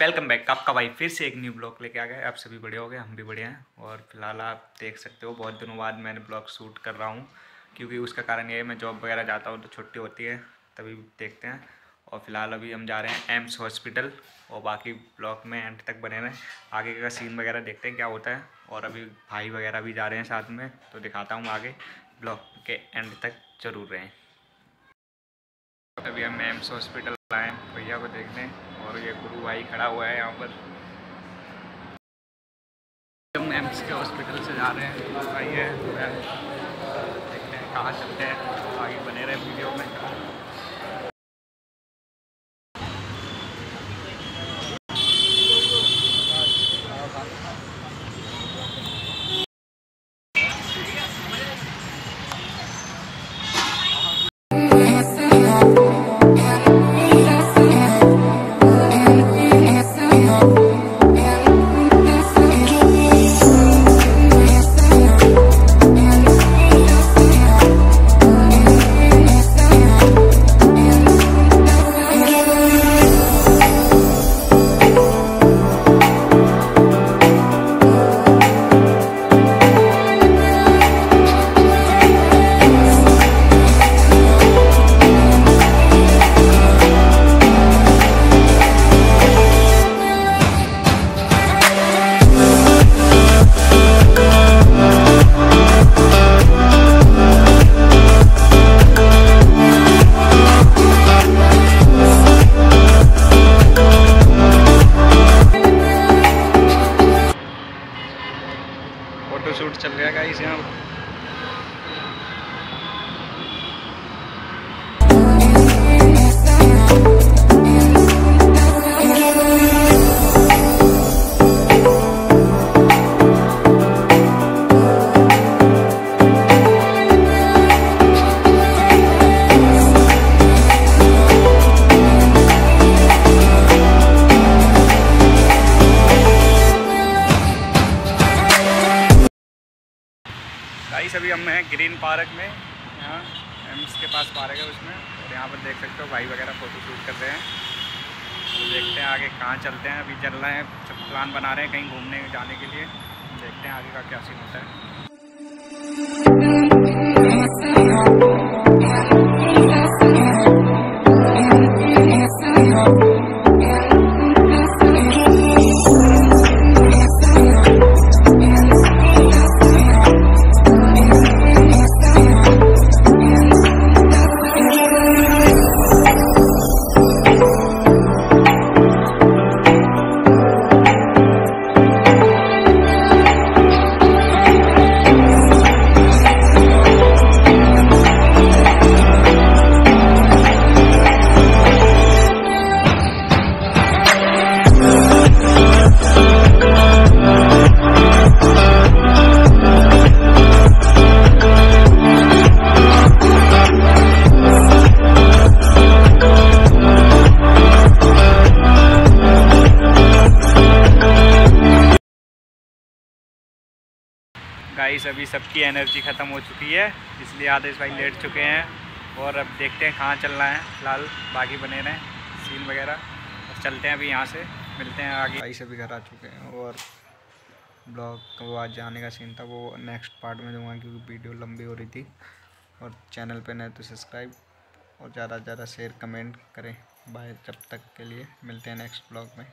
Welcome back आपका भाई फिर से एक न्यू ब्लॉग लेके आ गए आप सभी बड़े हो गए? हम भी बड़े हैं। और फ़िलहाल आप देख सकते हो, बहुत दिनों बाद मैंने ब्लॉग शूट कर रहा हूँ। क्योंकि उसका कारण ये है, मैं जॉब वगैरह जाता हूँ तो छुट्टी होती है, तभी देखते हैं। और फ़िलहाल अभी हम जा रहे हैं एम्स हॉस्पिटल और बाकी ब्लॉक में एंड तक बने रहें। आगे का सीन वगैरह देखते हैं क्या होता है। और अभी भाई वगैरह भी जा रहे हैं साथ में तो दिखाता हूँ आगे। ब्लॉक के एंड तक ज़रूर रहें। अभी हम एम्स हॉस्पिटल आए भैया को देखने और ये गुरु भाई खड़ा हुआ है यहाँ पर। हम एम्स के हॉस्पिटल से जा रहे हैं। है। देखते हैं कहाँ चलते हैं। आगे बने रहे वीडियो में। फ़ोटो शूट चल रहा है गाइस यहाँ। गाइस, अभी हम हैं ग्रीन पार्क में। यहाँ एम्स के पास पार्क है उसमें। और यहाँ पर देख सकते हो भाई वगैरह फ़ोटो शूट कर रहे हैं। तो देखते हैं आगे कहाँ चलते हैं। अभी चल रहे हैं, प्लान बना रहे हैं कहीं घूमने जाने के लिए। देखते हैं आगे का क्या सीन होता है। गाइस अभी सबकी एनर्जी ख़त्म हो चुकी है, इसलिए आदेश भाई लेट चुके हैं। और अब देखते हैं कहाँ चलना है, फ़िलहाल बाकी बने रहें सीन वगैरह। और चलते हैं अभी यहाँ से, मिलते हैं आगे। भाई सभी घर आ चुके हैं और ब्लॉग वो आज जाने का सीन था, वो नेक्स्ट पार्ट में दूँगा क्योंकि वीडियो लंबी हो रही थी। और चैनल पर नए तो सब्सक्राइब और ज़्यादा से ज़्यादा शेयर कमेंट करें। बाय जब तक के लिए मिलते हैं नेक्स्ट ब्लॉग में।